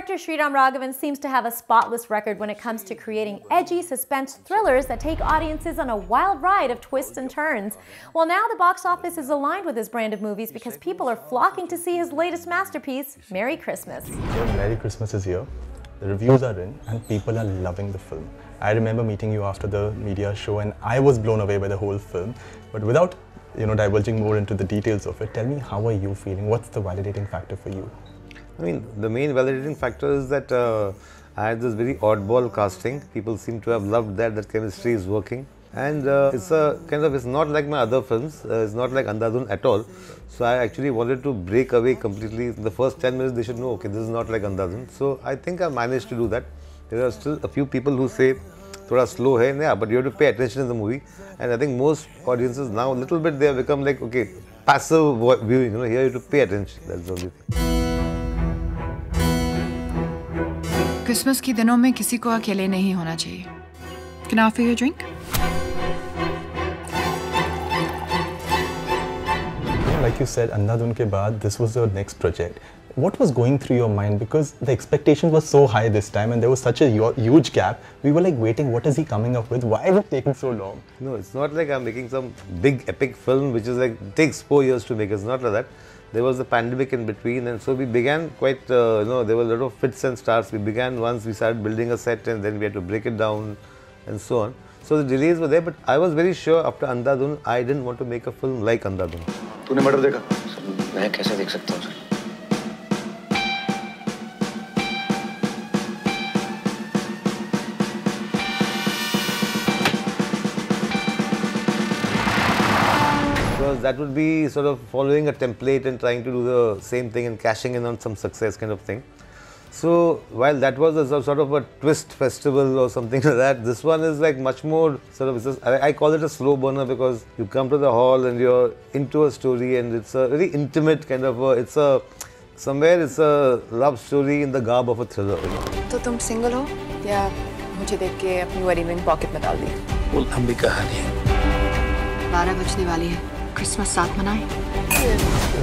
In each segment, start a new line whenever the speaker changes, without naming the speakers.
Director Sriram Raghavan seems to have a spotless record when it comes to creating edgy suspense thrillers that take audiences on a wild ride of twists and turns. Well, now the box office is aligned with his brand of movies because people are flocking to see his latest masterpiece, Merry Christmas.
Merry Christmas is here. The reviews are in and people are loving the film. I remember meeting you after the media show and I was blown away by the whole film. But without you know, divulging more into the details of it, tell me how are you feeling? What's the validating factor for you?
I mean, the main validating factor is that uh, I had this very oddball casting. People seem to have loved that, that chemistry is working. And uh, it's a kind of, it's not like my other films, uh, it's not like Andhadhun at all. So I actually wanted to break away completely. In the first 10 minutes, they should know, okay, this is not like Andhadhun. So I think I managed to do that. There are still a few people who say, thoda slow hai, yeah, but you have to pay attention in the movie. And I think most audiences now, a little bit, they have become like, okay, passive viewing, you know, here you have to pay attention. That's the only thing.
Christmas के दिनों में किसी को अकेले नहीं होना चाहिए offer you a drink?
Like you said, Andhadhun ke baad, this was your next project. What was going through your mind? Because the expectation was so high this time and there was such a huge gap. We were like waiting, what is he coming up with? Why is it taking so long?
No, it's not like I'm making some big epic film which is like, takes four years to make. It's not like that there was a pandemic in between and so we began quite uh, you know there were a lot of fits and starts. We began once we started building a set and then we had to break it down and so on. So the delays were there but i was very sure after andhadhun i didn't want to make a film like andhadhun
tune murder dekha main kaise dekh sakta hu
sir? that would be sort of following a template and trying to do the same thing and cashing in on some success kind of thing. So while that was a sort of a twist festival or something like that, this one is like much more sort of, I, I call it a slow burner because you come to the hall and you're into a story and it's a very intimate kind of a, it's a, somewhere it's a love story in the garb of a thriller. You know?
तो तुम single हो या मुझे देख के अपनी wedding ring pocket में डाल दी
वो लंबी कहानी है
बारह बजने वाली है Christmas saath manai.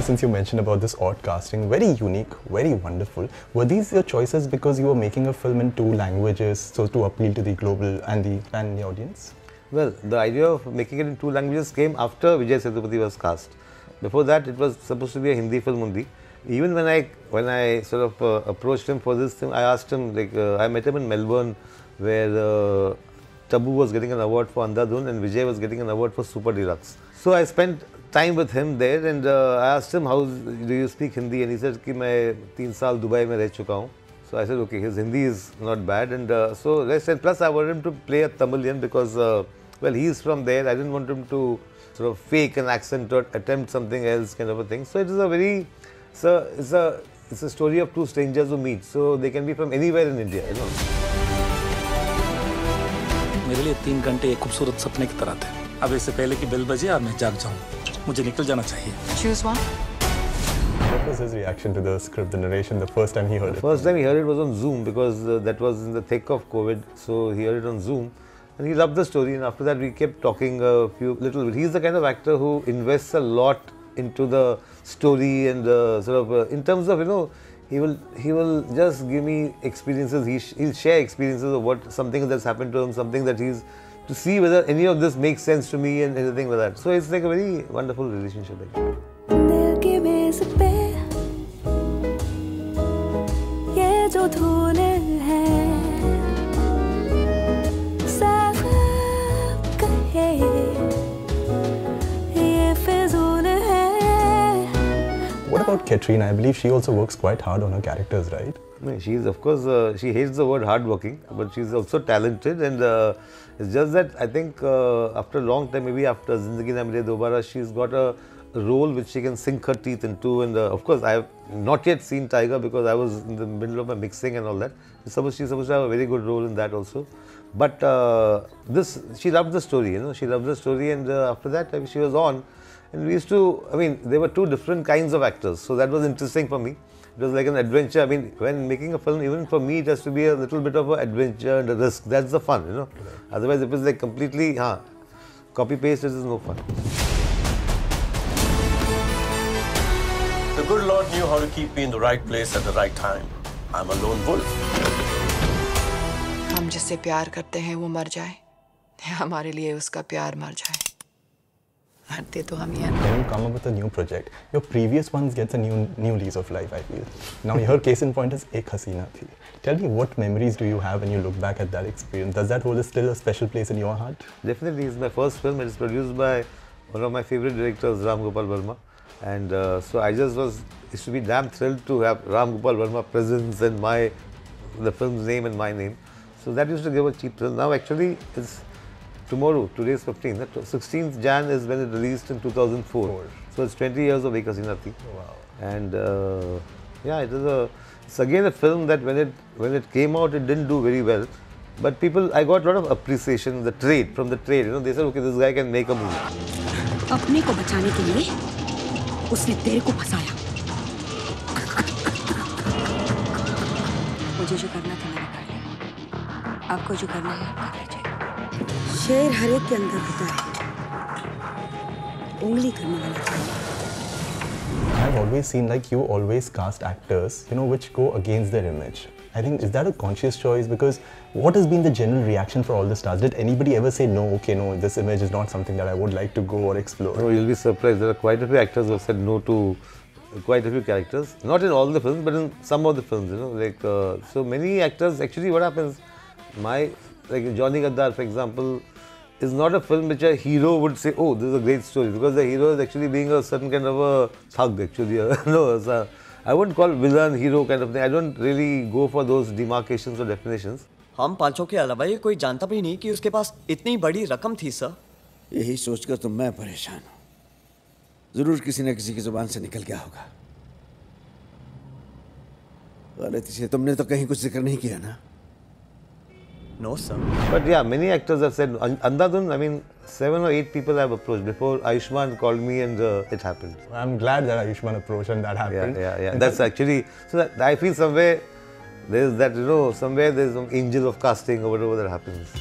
Since you mentioned about this odd casting, very unique, very wonderful. Were these your choices because you were making a film in two languages, so to appeal to the global and the and the audience?
Well, the idea of making it in two languages came after Vijay Sethupathi was cast. Before that, it was supposed to be a Hindi film only. Even when I when I sort of uh, approached him for this thing, I asked him like uh, I met him in Melbourne, where uh, Tabu was getting an award for Andhadhun and Vijay was getting an award for Super Deluxe. So I spent time with him there and uh, I asked him how do you speak Hindi and he said कि मैं तीन साल Dubai में रह चुका हूँ. So I said okay his Hindi is not bad and uh, so I said plus I wanted him to play a Tamilian because uh, well he is from there I didn't want him to sort of fake an accent or attempt something else kind of a thing. So it is a very it's a it's a it's a story of two strangers who meet so they can be from anywhere in India you know.
लिए तीन घंटे एक खूबसूरत सपने की तरह थे अब इससे पहले कि बेल बजे और मैं जाग जाऊँ मुझे निकल जाना चाहिए
Choose one.
What was his reaction to the script, the narration, the first time he heard
the
it?
First time he heard it was on Zoom because uh, that was in the thick of COVID. So he heard it on Zoom and he loved the story. And after that, we kept talking a few little bit. He's the kind of actor who invests a lot into the story and uh, sort of uh, in terms of you know he will he will just give me experiences. He he'll share experiences of what something that's happened to him, something that he's to see whether any of this makes sense to me and anything like that. So it's like a very wonderful relationship.
What I believe she also works quite hard on her characters, right?
she's of course uh, she hates the word hardworking, but she's also talented, and uh, it's just that I think uh, after a long time, maybe after Zindagi Na Mile Dobara, she's got a role which she can sink her teeth into. And uh, of course, I have not yet seen Tiger because I was in the middle of my mixing and all that. She's supposed, she's supposed to have a very good role in that also. But uh, this, she loved the story, you know, she loved the story, and uh, after that, she was on. And we used to, I mean, there were two different kinds of actors, so that was interesting for me it was like an adventure. I mean, when making a film, even for me, it has to be a little bit of an adventure and a risk. That's the fun, you know. Right. Otherwise, if it's like completely huh, copy paste, it is no fun.
The good Lord knew how to keep me in the right place at the right time. I'm a lone wolf.
हम जिससे प्यार करते हैं वो मर जाए या हमारे लिए उसका प्यार मर जाए भरते तो हम यार
Then you come up with a new project. Your previous ones gets a new new lease of life, I feel. Now your case in point is Ek Hasina Thi. Tell me what memories do you have when you look back at that experience? Does that hold still a special place in your heart?
Definitely, it's my first film. It's produced by one of my favorite directors, Ram Gopal Varma. And uh, so I just was, used to be damn thrilled to have Ram Gopal Varma presence and my, the film's name and my name. So that used to give a cheap thrill. Now actually, it's tomorrow. Today is 15th. The 16th Jan is when it released in 2004. Four. So it's 20 years of Ek Hasina
Wow.
And uh, yeah, it is a it's again a film that when it when it came out it didn't do very well. But people, I got a lot of appreciation, the trade, from the trade. You know, they said, okay, this guy can make a movie.
अपने को बचाने के लिए उसने तेरे को फंसाया मुझे जो करना था मैंने कर लिया आपको जो करना है आप कर लीजिए शेर हर एक के अंदर होता है उंगली करने वाला चाहिए
I've always seen like you always cast actors, you know, which go against their image. I think is that a conscious choice? Because what has been the general reaction for all the stars? Did anybody ever say no? Okay, no, this image is not something that I would like to go or explore.
No, you'll be surprised. There are quite a few actors who have said no to quite a few characters. Not in all the films, but in some of the films. You know, like uh, so many actors. Actually, what happens? My like Johnny Gaddar, for example, is not a film which a hero would say, "Oh, this is a great story," because the hero is actually being a certain kind of a thug. Actually, no, it's a, I wouldn't call villain hero kind of thing. I don't really go for those demarcations or definitions.
हम पाँचों के अलावा ये कोई जानता भी नहीं कि उसके पास इतनी बड़ी रकम थी सर
यही सोचकर तो मैं परेशान हूँ ज़रूर किसी न किसी की ज़ुबान से निकल गया होगा गलती से तुमने तो कहीं कुछ ज़िक्र नहीं किया ना
no sir
But yeah, many actors have said. An- Andhadhun, I mean, seven or eight people have approached before Ayushman called me and uh, it happened.
I'm glad that Ayushman approached and that
Yeah,
happened.
yeah, yeah. That's actually so. That I feel somewhere there's that you know somewhere there's some angel of casting or whatever that happens.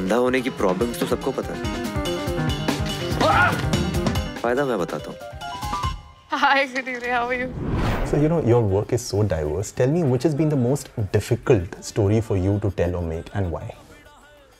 अंधा होने की problems तो सबको पता है फ़ायदा मैं बताता हूँ
Hi, good evening. How are you?
So, you know, your work is so diverse. Tell me which has been the most difficult story for you to tell or make and why?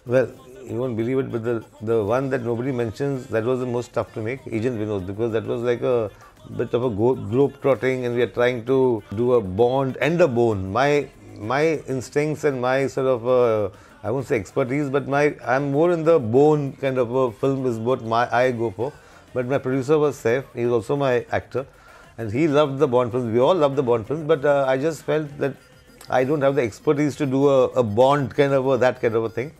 Well, you won't believe it, but the the one that nobody mentions that was the most tough to make, Agent Vinod, because that was like a bit of a globe trotting, and we are trying to do a bond and a Bourne. My my instincts and my sort of uh, I won't say expertise, but my I'm more in the Bourne kind of a film is what my I go for. But my producer was Saif. He's also my actor, and he loved the Bond films. We all love the Bond films, but uh, I just felt that I don't have the expertise to do a, a Bond kind of a, that kind of a thing.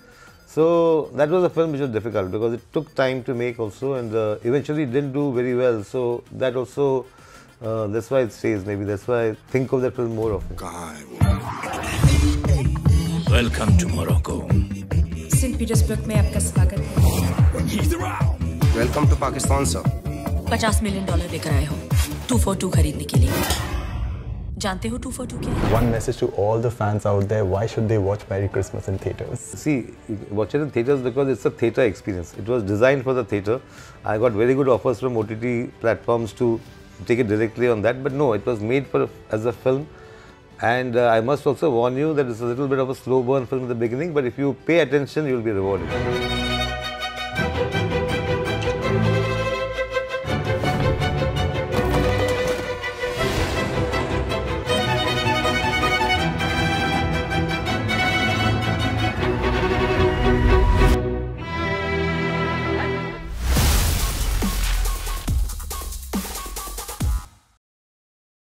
So that was a film which was difficult because it took time to make also, and uh, eventually didn't do very well. So that also uh, that's why it stays. Maybe that's why I think of that film more often.
Welcome to Morocco
Saint Petersburg में आपका स्वागत है
welcome to Pakistan sir
पचास million dollar लेकर आए हो two four two खरीदने के लिए। जानते हो टू फोर टू क्या
one message to all the fans out there why should they watch merry Christmas in theatres
see watch it in theatres because it's a theatre experience it was designed for the theatre I got very good offers from OTT platforms to take it directly on that but no it was made for as a film And uh, I must also warn you that it's a little bit of a slow burn film at the beginning, but if you pay attention, you'll be rewarded.